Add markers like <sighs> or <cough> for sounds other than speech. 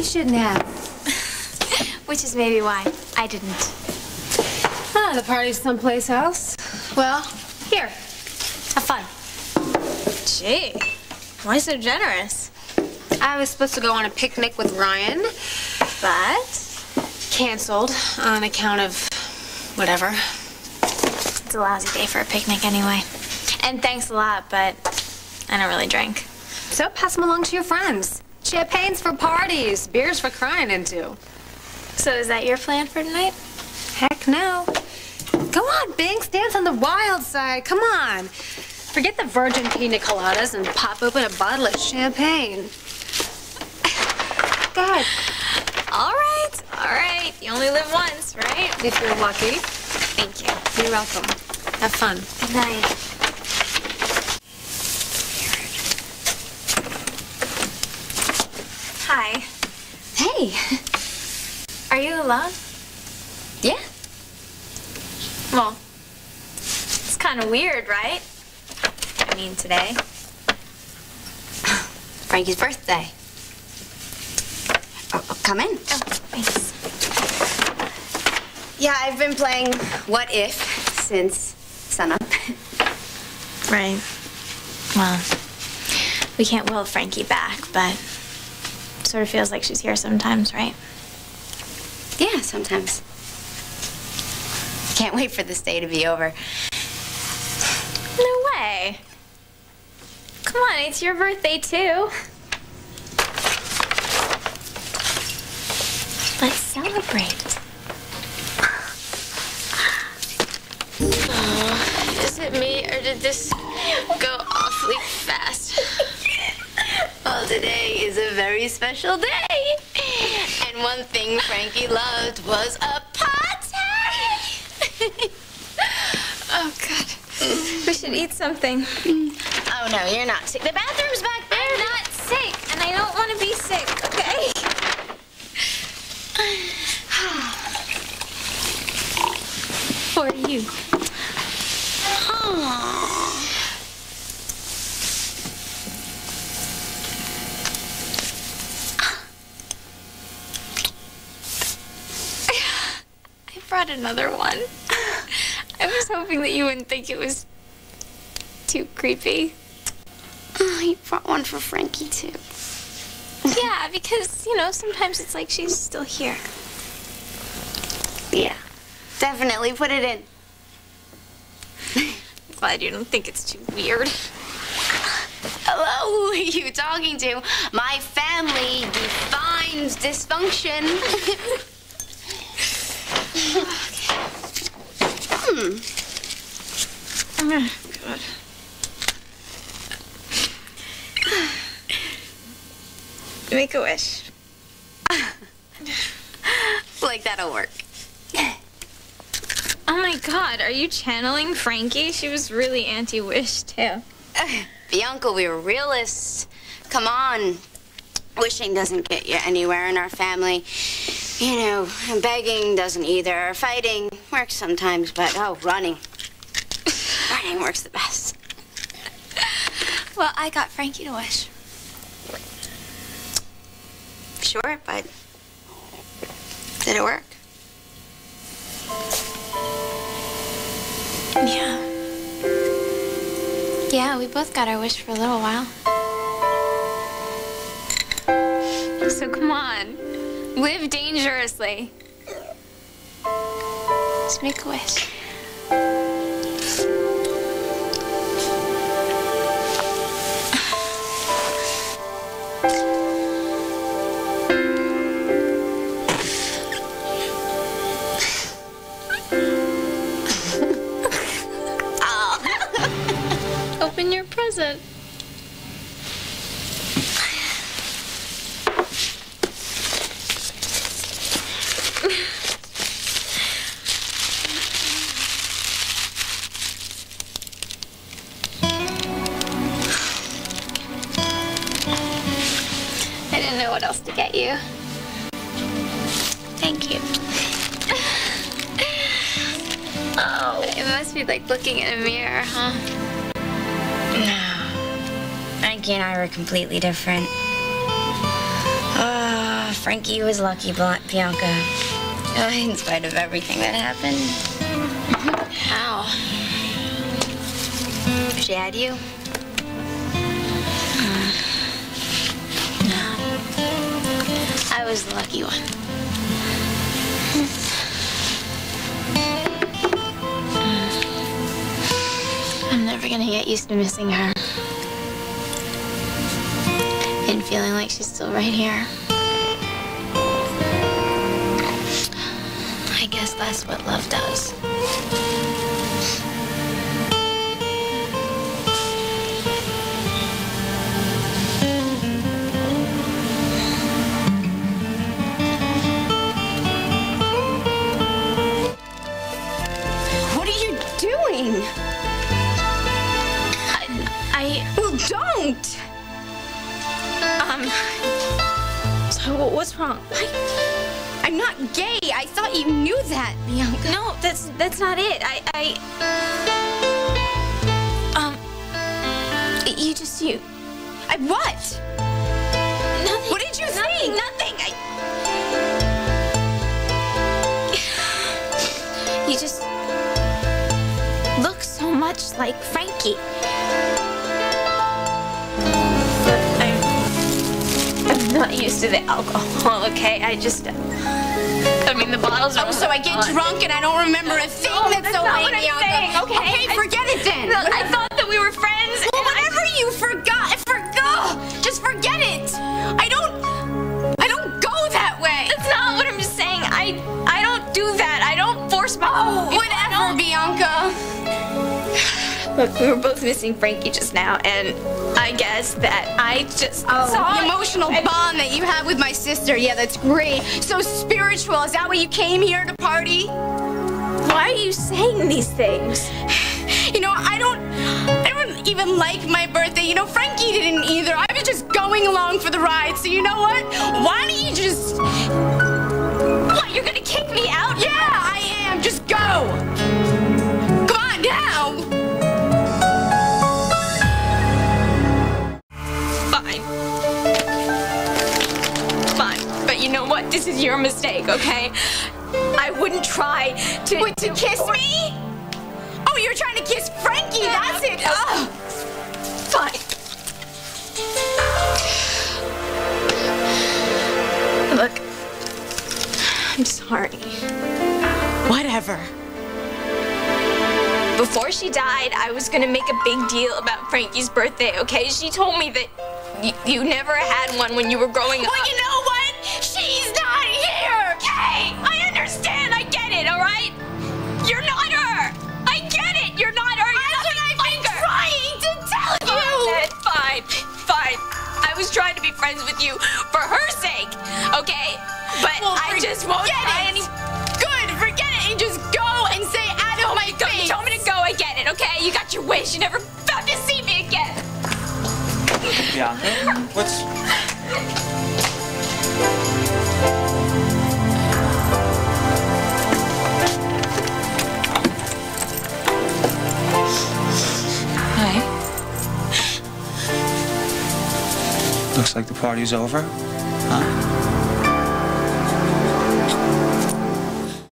You shouldn't have. <laughs> Which is maybe why I didn't. Ah, the party's someplace else. Well, here. Have fun. Gee, why so generous? I was supposed to go on a picnic with Ryan, But canceled on account of whatever. it's a lousy day for a picnic anyway. And thanks a lot, but I don't really drink. So pass them along to your friends. Champagne's for parties, beer's for crying into. So is that your plan for tonight? Heck no. Go on, Binks, dance on the wild side. Come on. Forget the virgin pina coladas and pop open a bottle of champagne. <sighs> God, All right, all right. You only live once, right? if you're lucky. Thank you. You're welcome. Have fun. Good night. Hey. <laughs> Are you alone? Yeah. Well, it's kind of weird, right? I mean, today. <sighs> Frankie's birthday. Oh, oh, come in. Oh, thanks. Yeah, I've been playing What If since sunup. Right. Well, we can't will Frankie back, but sort of feels like she's here sometimes, right? yeah, sometimes. Can't wait for this day to be over. No way. Come on, it's your birthday too. Let's celebrate. Is it me, or did this go awfully fast? Well, today is a very special day. And one thing Frankie loved was a party. <laughs> Oh, God. We should eat something. oh, no, you're not sick. The bathroom's back there. I'm not sick, and I don't want to be sick, okay? <sighs> For you. I brought another one. <laughs> I was hoping that you wouldn't think it was too creepy. Oh, you brought one for Frankie, too. <laughs> Yeah, because, you know, sometimes it's like she's still here. Yeah. Definitely put it in. <laughs> Glad you don't think it's too weird. Hello, who are you talking to? My family defines dysfunction. Hmm. God. Make a wish. Like that'll work. Oh my god, are you channeling Frankie? She was really anti-wish, too. <sighs> Bianca, we were realists. Come on. Wishing doesn't get you anywhere in our family. You know, begging doesn't either. Fighting works sometimes, but oh, running. running works the best. Well, I got Frankie to wish. Sure, but did it work? Yeah. Yeah, we both got our wish for a little while. So come on. Live dangerously. Let's make a wish. Open your present. What else to get you. Thank you. Oh, it must be like looking in a mirror, huh? No. Frankie and I were completely different. Uh, Frankie was lucky, Bianca. Uh, in spite of everything that happened. How? She had you? Was the lucky one. Hmm. I'm never gonna get used to missing her. And feeling like she's still right here. I guess that's what love does. Wrong? I'm not gay. I thought you knew that, Bianca. No, that's that's not it. I I um you just you I what? nothing. What did you nothing, think? Nothing. I <sighs> You just look so much like Frankie. I'm not used to the alcohol, <laughs> okay? I just I mean the bottles are Oh, so I get drunk and I don't remember a thing No, that's, that's so not what I'm saying, okay? Okay, I- forget it then. No, I thought Look, we were both missing Frankie just now, and I guess that I just Oh, saw the emotional bond that you have with my sister. Yeah, that's great. So spiritual. Is that why you came here to party? Why are you saying these things? <sighs> You know, I don't. I don't even like my birthday. You know, Frankie didn't either. I was just going along for the ride. So you know what? Why don't you just? What? You're gonna kick me out? Yeah, I am. Just go. This is your mistake, okay? I wouldn't try to. Wait, to kiss me? Oh, you're trying to kiss Frankie. That's it. Ugh. Fine. Look, I'm sorry. Whatever. Before she died, I was gonna make a big deal about Frankie's birthday, okay? She told me that you never had one when you were growing up. Well, you know Okay, I understand. I get it, all right? You're not her. I get it. You're not her. You're That's what I've been her. trying to tell you. Fine, fine, fine. I was trying to be friends with you for her sake, okay? But Well, I just won't forget try it. any. Good. Forget it and just go and say out of my Go, face. you told me to go. I get it, okay? You got your wish. You never have to see me again. Bianca, what's... Looks like the party's over. Huh?